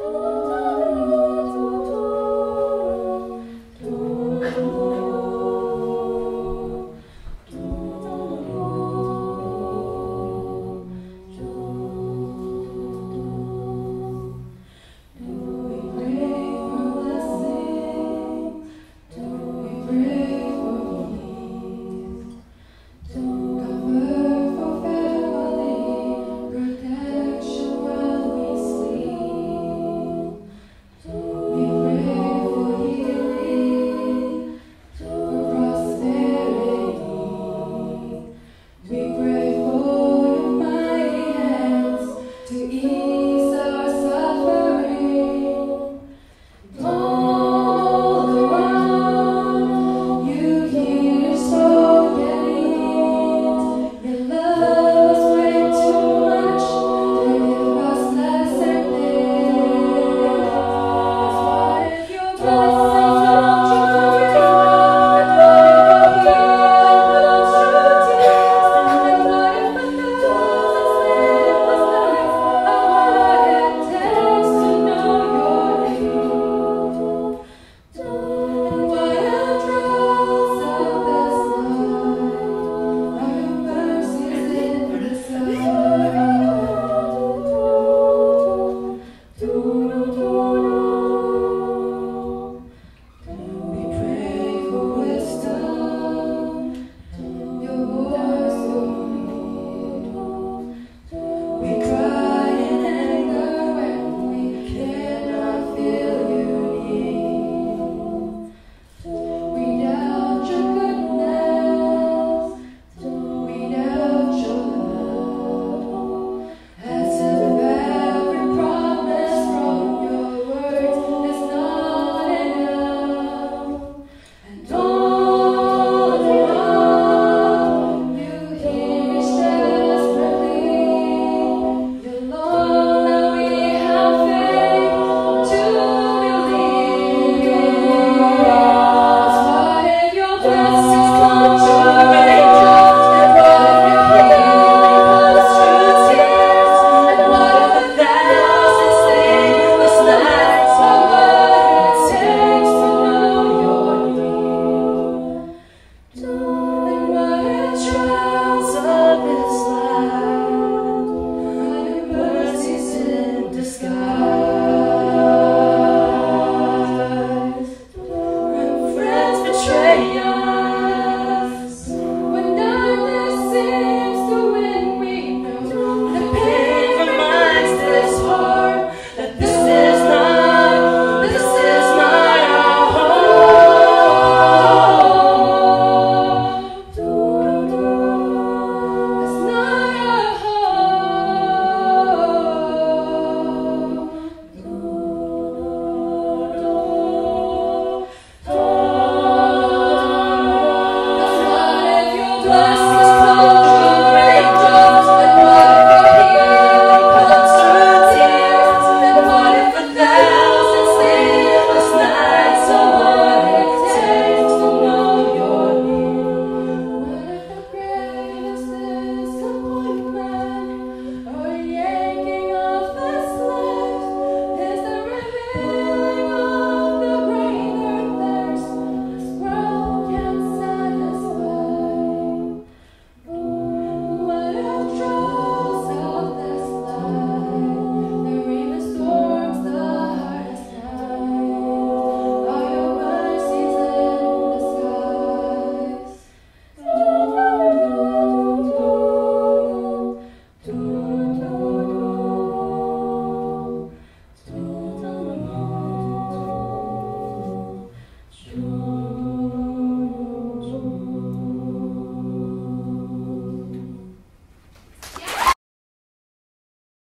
Oh.